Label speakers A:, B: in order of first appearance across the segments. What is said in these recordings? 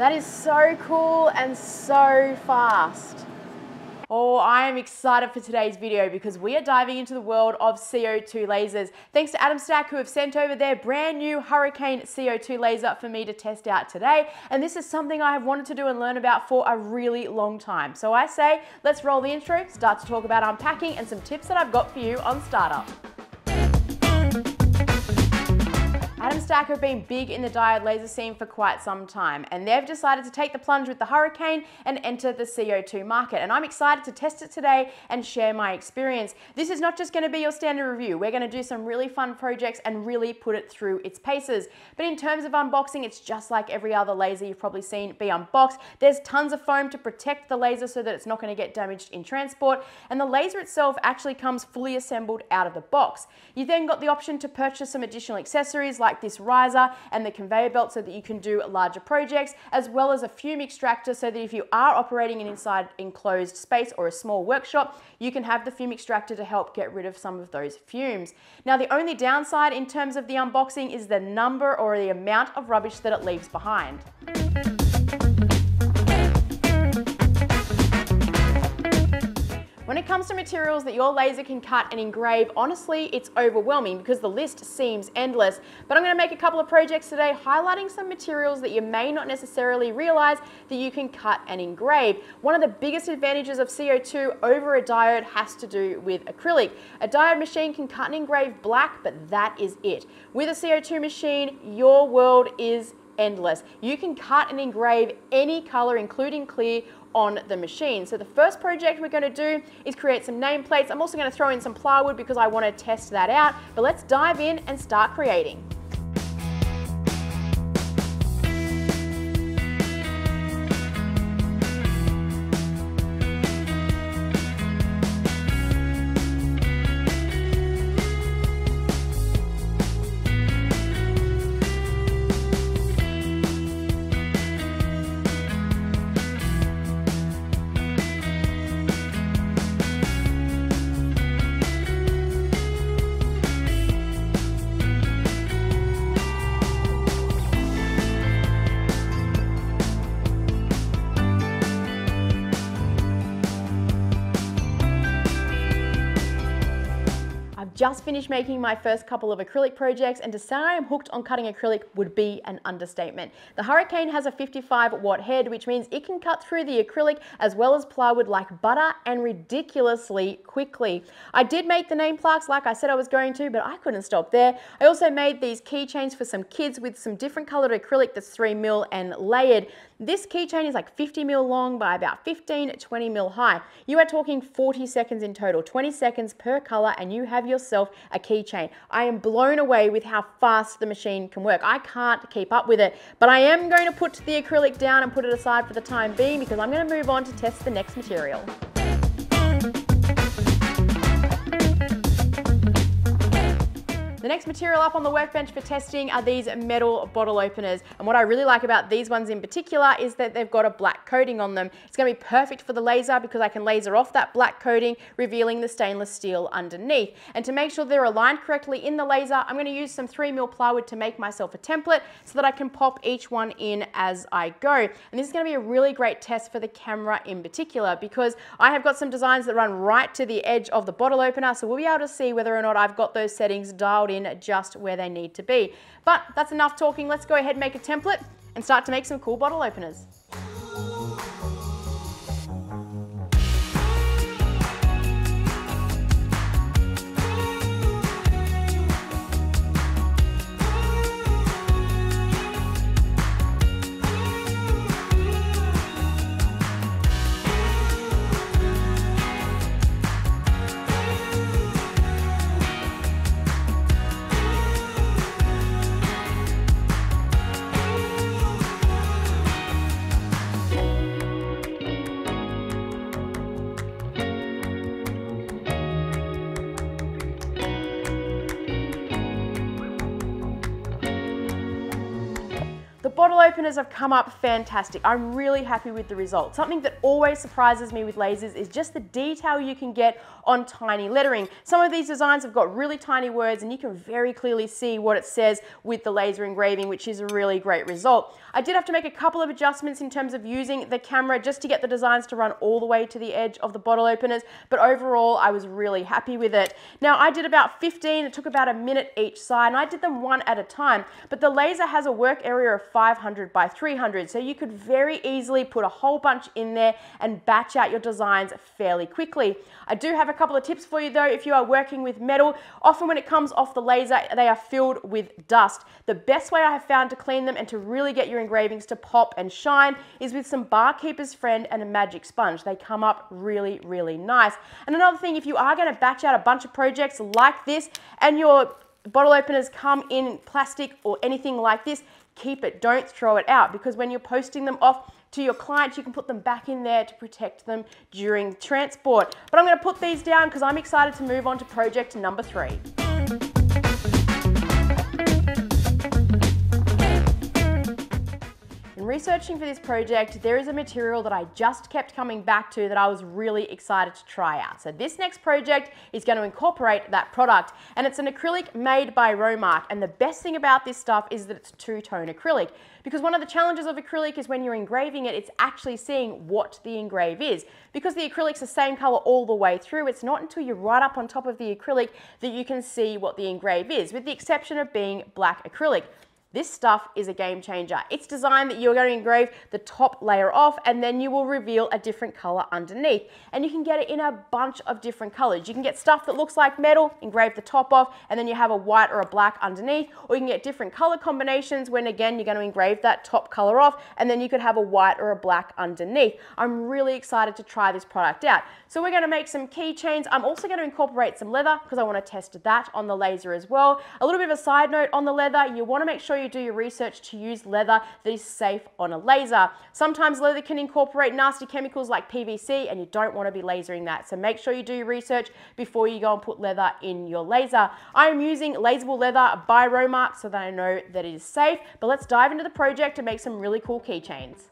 A: That is so cool and so fast. Oh, I am excited for today's video because we are diving into the world of CO2 lasers. Thanks to AtomStack who have sent over their brand new Hurricane CO2 laser for me to test out today. And this is something I have wanted to do and learn about for a really long time. So I say, let's roll the intro, start to talk about unpacking and some tips that I've got for you on startup. AtomStack have been big in the diode laser scene for quite some time, and they've decided to take the plunge with the Hurricane and enter the CO2 market. And I'm excited to test it today and share my experience. This is not just going to be your standard review. We're going to do some really fun projects and really put it through its paces. But in terms of unboxing, it's just like every other laser you've probably seen be unboxed. There's tons of foam to protect the laser so that it's not going to get damaged in transport, and the laser itself actually comes fully assembled out of the box. You then got the option to purchase some additional accessories like this riser and the conveyor belt so that you can do larger projects, as well as a fume extractor so that if you are operating an inside enclosed space or a small workshop, you can have the fume extractor to help get rid of some of those fumes. Now, the only downside in terms of the unboxing is the number or the amount of rubbish that it leaves behind. Comes to materials that your laser can cut and engrave, honestly, it's overwhelming because the list seems endless. But I'm gonna make a couple of projects today highlighting some materials that you may not necessarily realize that you can cut and engrave. One of the biggest advantages of CO2 over a diode has to do with acrylic. A diode machine can cut and engrave black, but that is it. With a CO2 machine, your world is endless. You can cut and engrave any color, including clear, on the machine. So the first project we're going to do is create some nameplates. I'm also going to throw in some plywood because I want to test that out. But let's dive in and start creating. Just finished making my first couple of acrylic projects and to say I am hooked on cutting acrylic would be an understatement. The Hurricane has a 55 watt head, which means it can cut through the acrylic as well as plywood like butter and ridiculously quickly. I did make the name plaques like I said I was going to, but I couldn't stop there. I also made these keychains for some kids with some different colored acrylic that's 3 mil and layered. This keychain is like 50 mil long by about 15, 20 mil high. You are talking 40 seconds in total, 20 seconds per color, and you have yourself a keychain. I am blown away with how fast the machine can work. I can't keep up with it, but I am going to put the acrylic down and put it aside for the time being because I'm going to move on to test the next material. The next material up on the workbench for testing are these metal bottle openers. And what I really like about these ones in particular is that they've got a black coating on them. It's gonna be perfect for the laser because I can laser off that black coating, revealing the stainless steel underneath. And to make sure they're aligned correctly in the laser, I'm gonna use some 3mm plywood to make myself a template so that I can pop each one in as I go. And this is gonna be a really great test for the camera in particular because I have got some designs that run right to the edge of the bottle opener, so we'll be able to see whether or not I've got those settings dialed in just where they need to be. But that's enough talking. Let's go ahead and make a template and start to make some cool bottle openers. Have come up fantastic. I'm really happy with the result. Something that always surprises me with lasers is just the detail you can get on tiny lettering. Some of these designs have got really tiny words and you can very clearly see what it says with the laser engraving, which is a really great result. I did have to make a couple of adjustments in terms of using the camera just to get the designs to run all the way to the edge of the bottle openers, but overall I was really happy with it. Now I did about 15, it took about a minute each side, and I did them one at a time, but the laser has a work area of 500 by 300, so you could very easily put a whole bunch in there and batch out your designs fairly quickly. I do have a couple of tips for you though if you are working with metal. Often when it comes off the laser, they are filled with dust. The best way I have found to clean them and to really get your engravings to pop and shine is with some Barkeeper's Friend and a magic sponge. They come up really, really nice. And another thing, if you are gonna batch out a bunch of projects like this and your bottle openers come in plastic or anything like this, keep it, don't throw it out because when you're posting them off to your clients, you can put them back in there to protect them during transport. But I'm gonna put these down because I'm excited to move on to project number three. Researching for this project, there is a material that I just kept coming back to that I was really excited to try out. So this next project is going to incorporate that product and it's an acrylic made by Rowmark and the best thing about this stuff is that it's two-tone acrylic because one of the challenges of acrylic is when you're engraving it, it's actually seeing what the engrave is. Because the acrylic's the same color all the way through, it's not until you're right up on top of the acrylic that you can see what the engrave is, with the exception of being black acrylic. This stuff is a game changer. It's designed that you're going to engrave the top layer off and then you will reveal a different color underneath. And you can get it in a bunch of different colors. You can get stuff that looks like metal, engrave the top off, and then you have a white or a black underneath. Or you can get different color combinations when again, you're going to engrave that top color off and then you could have a white or a black underneath. I'm really excited to try this product out. So we're going to make some keychains. I'm also going to incorporate some leather because I want to test that on the laser as well. A little bit of a side note on the leather, you want to make sure you do your research to use leather that is safe on a laser. Sometimes leather can incorporate nasty chemicals like PVC and you don't want to be lasering that. So make sure you do your research before you go and put leather in your laser. I am using Laserable Leather by Rowmark so that I know that it is safe. But let's dive into the project and make some really cool keychains.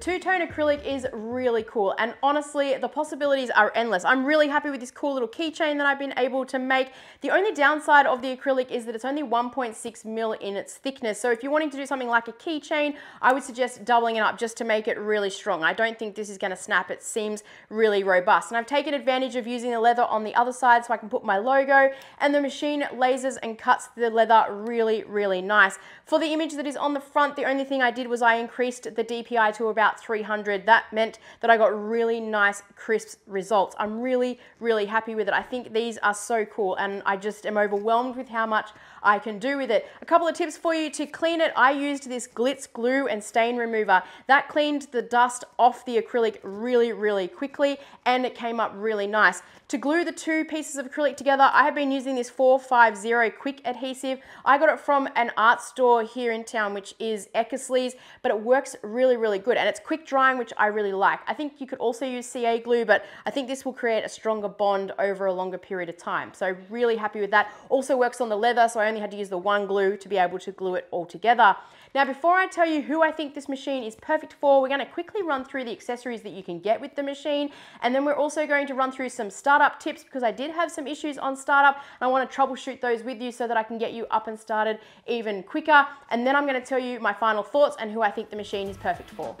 A: Two-tone acrylic is really cool and honestly the possibilities are endless. I'm really happy with this cool little keychain that I've been able to make. The only downside of the acrylic is that it's only 1.6 mil in its thickness so if you're wanting to do something like a keychain I would suggest doubling it up just to make it really strong. I don't think this is going to snap. It seems really robust and I've taken advantage of using the leather on the other side so I can put my logo and the machine lasers and cuts the leather really really nice. For the image that is on the front the only thing I did was I increased the DPI to about about 300. That meant that I got really nice crisp results. I'm really, really happy with it. I think these are so cool and I just am overwhelmed with how much I can do with it. A couple of tips for you to clean it. I used this Glitz glue and stain remover. That cleaned the dust off the acrylic really, really quickly and it came up really nice. To glue the two pieces of acrylic together, I have been using this 450 quick adhesive. I got it from an art store here in town, which is Eckersley's, but it works really, really good. And it's quick drying, which I really like. I think you could also use CA glue, but I think this will create a stronger bond over a longer period of time. So really happy with that. Also works on the leather, so I only had to use the one glue to be able to glue it all together. Now, before I tell you who I think this machine is perfect for, we're gonna quickly run through the accessories that you can get with the machine. And then we're also going to run through some startup tips because I did have some issues on startup and I wanna troubleshoot those with you so that I can get you up and started even quicker. And then I'm gonna tell you my final thoughts and who I think the machine is perfect for.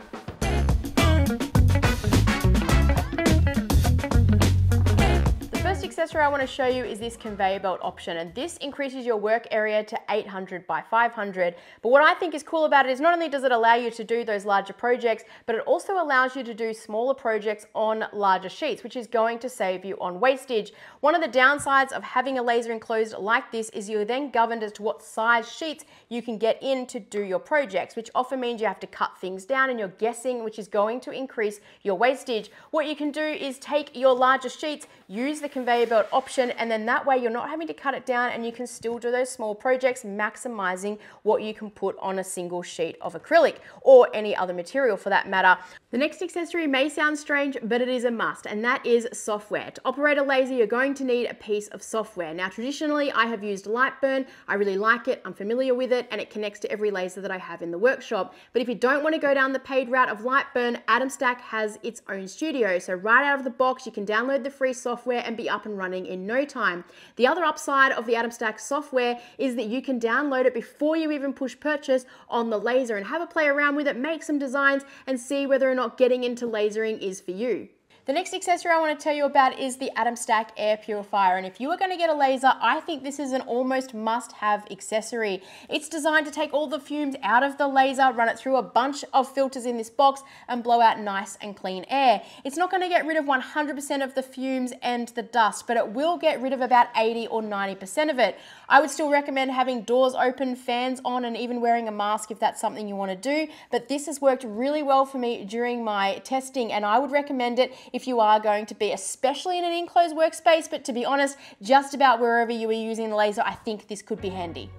A: Accessory I want to show you is this conveyor belt option and this increases your work area to 800 by 500 but what I think is cool about it is not only does it allow you to do those larger projects but it also allows you to do smaller projects on larger sheets which is going to save you on wastage. One of the downsides of having a laser enclosed like this is you're then governed as to what size sheets you can get in to do your projects which often means you have to cut things down and you're guessing which is going to increase your wastage. What you can do is take your larger sheets, use the conveyor belt option and then that way you're not having to cut it down and you can still do those small projects maximizing what you can put on a single sheet of acrylic or any other material for that matter. The next accessory may sound strange but it is a must and that is software. To operate a laser you're going to need a piece of software. Now traditionally I have used Lightburn, I really like it, I'm familiar with it and it connects to every laser that I have in the workshop. But if you don't want to go down the paid route of Lightburn, AtomStack has its own studio. So right out of the box you can download the free software and be up and and running in no time. The other upside of the AtomStack software is that you can download it before you even push purchase on the laser and have a play around with it, make some designs and see whether or not getting into lasering is for you. The next accessory I want to tell you about is the AtomStack Air Purifier. And if you are going to get a laser, I think this is an almost must-have accessory. It's designed to take all the fumes out of the laser, run it through a bunch of filters in this box, and blow out nice and clean air. It's not going to get rid of 100% of the fumes and the dust, but it will get rid of about 80 or 90% of it. I would still recommend having doors open, fans on, and even wearing a mask if that's something you want to do. But this has worked really well for me during my testing, and I would recommend it if you are going to be, especially in an enclosed workspace, but to be honest, just about wherever you are using the laser, I think this could be handy.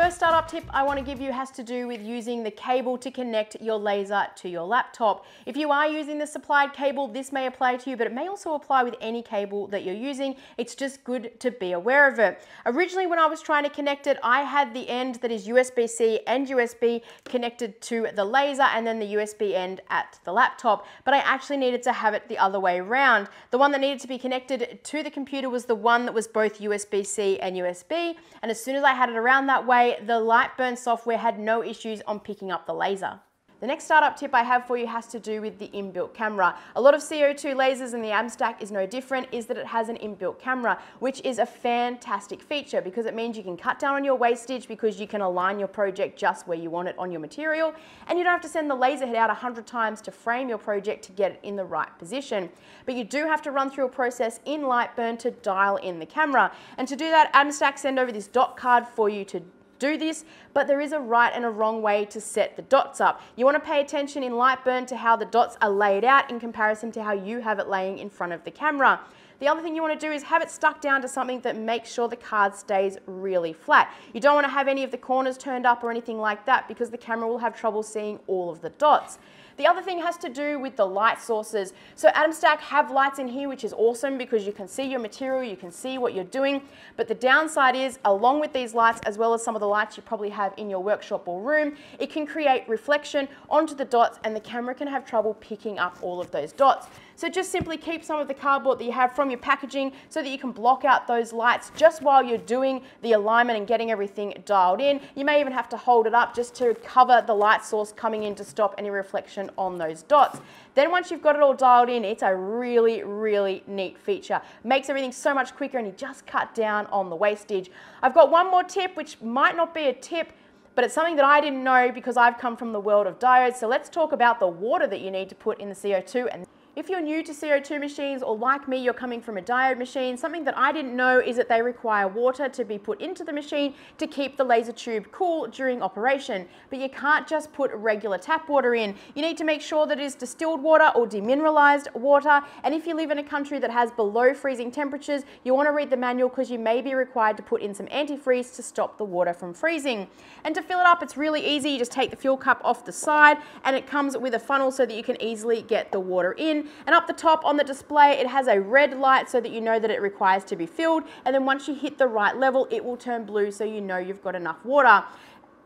A: First startup tip I want to give you has to do with using the cable to connect your laser to your laptop. If you are using the supplied cable, this may apply to you, but it may also apply with any cable that you're using. It's just good to be aware of it. Originally, when I was trying to connect it, I had the end that is USB-C and USB connected to the laser and then the USB end at the laptop, but I actually needed to have it the other way around. The one that needed to be connected to the computer was the one that was both USB-C and USB, and as soon as I had it around that way, the Lightburn software had no issues on picking up the laser. The next startup tip I have for you has to do with the inbuilt camera. A lot of CO2 lasers and the AtomStack is no different, is that it has an inbuilt camera, which is a fantastic feature because it means you can cut down on your wastage because you can align your project just where you want it on your material, and you don't have to send the laser head out 100 times to frame your project to get it in the right position. But you do have to run through a process in Lightburn to dial in the camera. And to do that, AtomStack send over this dot card for you to do this, but there is a right and a wrong way to set the dots up. You want to pay attention in Lightburn to how the dots are laid out in comparison to how you have it laying in front of the camera. The other thing you want to do is have it stuck down to something that makes sure the card stays really flat. You don't want to have any of the corners turned up or anything like that because the camera will have trouble seeing all of the dots. The other thing has to do with the light sources. So AtomStack have lights in here, which is awesome because you can see your material, you can see what you're doing. But the downside is, along with these lights, as well as some of the lights you probably have in your workshop or room, it can create reflection onto the dots and the camera can have trouble picking up all of those dots. So just simply keep some of the cardboard that you have from your packaging so that you can block out those lights just while you're doing the alignment and getting everything dialed in. You may even have to hold it up just to cover the light source coming in to stop any reflection on those dots. Then once you've got it all dialed in, it's a really, really neat feature. Makes everything so much quicker and you just cut down on the wastage. I've got one more tip, which might not be a tip, but it's something that I didn't know because I've come from the world of diodes. So let's talk about the water that you need to put in the CO2 and If you're new to CO2 machines or like me, you're coming from a diode machine, something that I didn't know is that they require water to be put into the machine to keep the laser tube cool during operation. But you can't just put regular tap water in. You need to make sure that it is distilled water or demineralized water. And if you live in a country that has below freezing temperatures, you want to read the manual because you may be required to put in some antifreeze to stop the water from freezing. And to fill it up, it's really easy. You just take the fuel cup off the side and it comes with a funnel so that you can easily get the water in. And up the top on the display, it has a red light so that you know that it requires to be filled. And then once you hit the right level, it will turn blue so you know you've got enough water.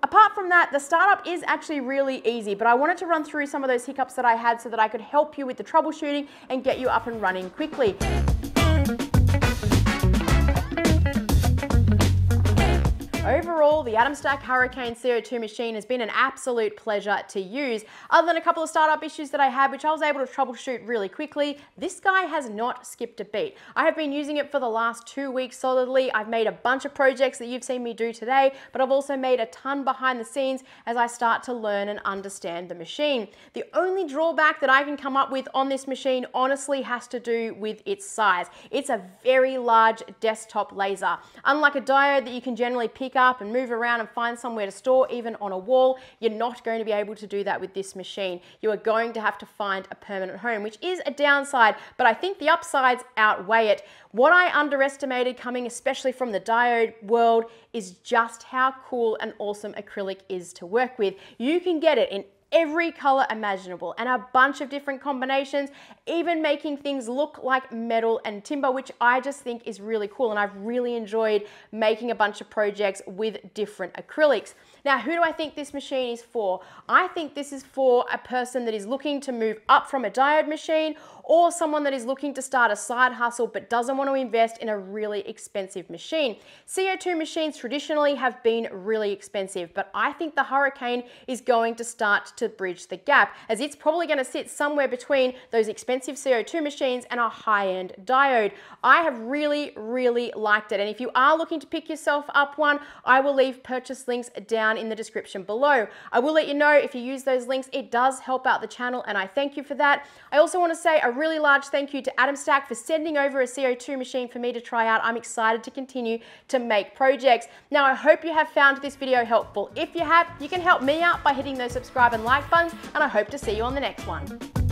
A: Apart from that, the startup is actually really easy, but I wanted to run through some of those hiccups that I had so that I could help you with the troubleshooting and get you up and running quickly. Overall, the AtomStack Hurricane CO2 machine has been an absolute pleasure to use. Other than a couple of startup issues that I had, which I was able to troubleshoot really quickly, this guy has not skipped a beat. I have been using it for the last two weeks solidly. I've made a bunch of projects that you've seen me do today, but I've also made a ton behind the scenes as I start to learn and understand the machine. The only drawback that I can come up with on this machine honestly has to do with its size. It's a very large desktop laser. Unlike a diode that you can generally pick pick up and move around and find somewhere to store, even on a wall. You're not going to be able to do that with this machine. You are going to have to find a permanent home, which is a downside, but I think the upsides outweigh it. What I underestimated coming especially from the diode world is just how cool and awesome acrylic is to work with. You can get it in every color imaginable and a bunch of different combinations, even making things look like metal and timber, which I just think is really cool. And I've really enjoyed making a bunch of projects with different acrylics. Now, who do I think this machine is for? I think this is for a person that is looking to move up from a diode machine or someone that is looking to start a side hustle but doesn't want to invest in a really expensive machine. CO2 machines traditionally have been really expensive, but I think the Hurricane is going to start to bridge the gap as it's probably going to sit somewhere between those expensive CO2 machines and a high-end diode. I have really, really liked it. And if you are looking to pick yourself up one, I will leave purchase links down in the description below. I will let you know if you use those links, it does help out the channel and I thank you for that. I also want to say a really large thank you to AtomStack for sending over a CO2 machine for me to try out. I'm excited to continue to make projects. Now, I hope you have found this video helpful. If you have, you can help me out by hitting those subscribe and like buttons, and I hope to see you on the next one.